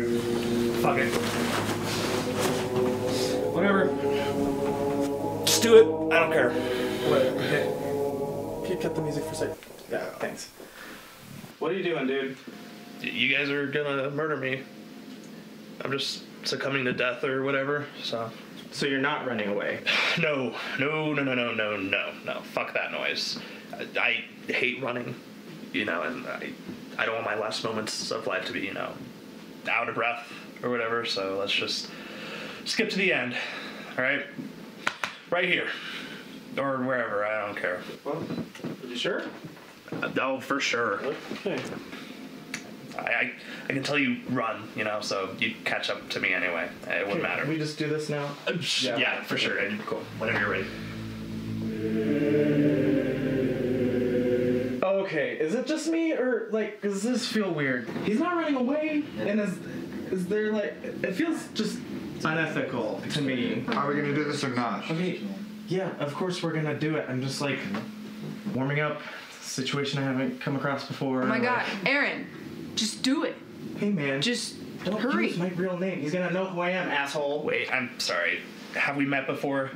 Fuck it. Whatever. Just do it. I don't care. What? Okay. Can you cut the music for a sec? Yeah, thanks. What are you doing, dude? You guys are gonna murder me. I'm just succumbing to death or whatever. So. So you're not running away. No, no, no, no, no, no, no, no. Fuck that noise. I, I hate running, you know, and I, I don't want my last moments of life to be, you know, out of breath or whatever. So let's just skip to the end. All right, right here, or wherever. I don't care. Well, are you sure? Uh, Oh, for sure. Okay. I, I, I can tell you run, you know, so you catch up to me anyway. It wouldn't matter. Can we just do this now? yeah. Yeah. for sure. Cool. Whenever you're ready. Okay, is it just me or like does this feel weird? He's not running away, and is is there like it feels just unethical to me. Are we gonna do this or not? Okay, yeah, of course we're gonna do it. I'm just like warming up. Situation I haven't come across before. Oh my like, god, Aaron, just do it. Hey man, Just don't hurry. use my real name. He's gonna know who I am, asshole. Wait, I'm sorry. Have we met before?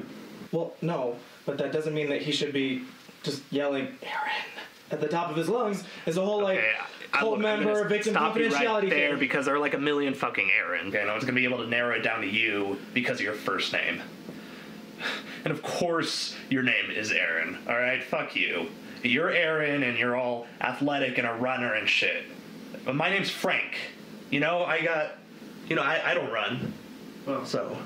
Well, no, but that doesn't mean that he should be just yelling Aaron at the top of his lungs. As a whole like Okay, I- cult look, I'm member, victim stop you confidentiality right there thing. because there are like a million fucking Aaron. Okay, no one's gonna be able to narrow it down to you because of your first name. And of course, your name is Aaron. All right, fuck you. You're Aaron, and you're all athletic and a runner and shit. But my name's Frank. You know, I got, you know, I, I don't run. So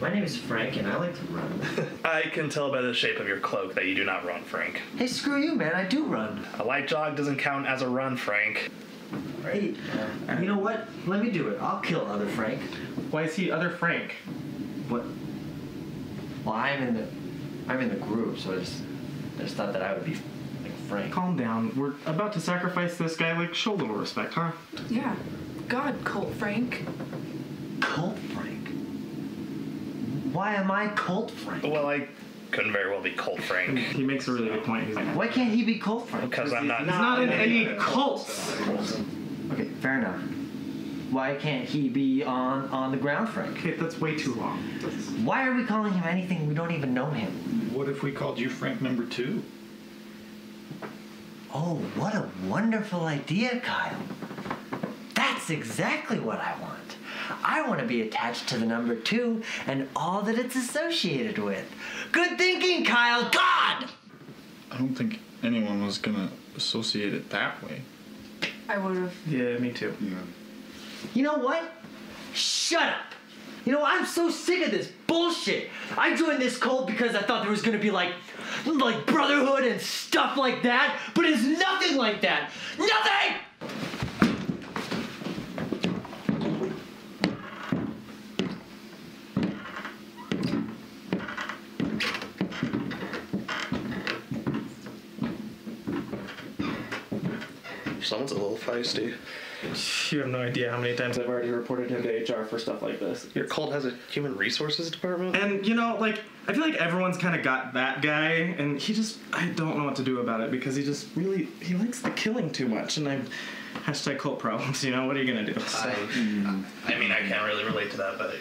My name is Frank, and I like to run. I can tell by the shape of your cloak that you do not run, Frank. hey, screw you, man. I do run. A light jog doesn't count as a run, Frank. Hey, uh, you know what? Let me do it. I'll kill other Frank. Why is he other Frank? What? Well, I'm in the, I'm in the group, so I just, I just thought that I would be like Frank. Calm down. We're about to sacrifice this guy. Like, show a little respect, huh? Yeah. God, Cult Frank. Cult Frank. Why am I Cult Frank? Well, I couldn't very well be Cult Frank. He makes a really good point. He's like, Why can't he be Cult Frank? Because I'm not. He's not in any cults. Okay, fair enough. Why can't he be on on the ground Frank? Okay, that's way too long. Why are we calling him anything we don't even know him? What if we called you Frank number two? Oh, what a wonderful idea, Kyle. That's exactly what I want. I want to be attached to the number two and all that it's associated with. Good thinking, Kyle. God! I don't think anyone was gonna associate it that way. I would have. Yeah, me too. Yeah. You know what? Shut up. You know, I'm so sick of this bullshit. I joined this cult because I thought there was gonna be like, like brotherhood and stuff like that, but it's nothing like that. Nothing! Someone's a little feisty. You have no idea how many times I've already reported him to HR for stuff like this. Your cult has a human resources department? And you know, like I feel like everyone's kind of got that guy, and he just I don't know what to do about it because he just really he likes the killing too much, and I'm hashtag cult problems. You know what are you gonna do? So, I, I mean, I can't really relate to that, but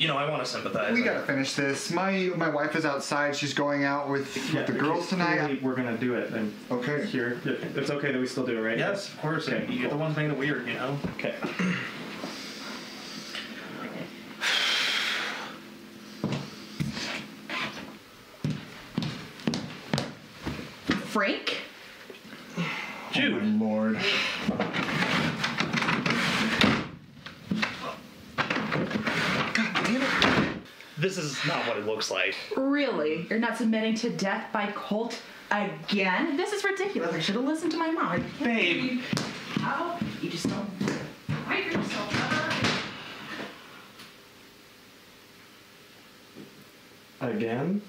you know, I want to sympathize. We gotta finish this. My my wife is outside. She's going out with, yeah, with the girls tonight. We're gonna do it. And Okay. here, it's okay that we still do it, right? Yes, of course. Okay, You're the ones making it weird, you know. Okay. Frank? Jude. Oh my lord. This is not what it looks like. Really? You're not submitting to death by cult again? This is ridiculous. I should have listened to my mom. I Babe. How? You just don't. Fight yourself. huh? Again?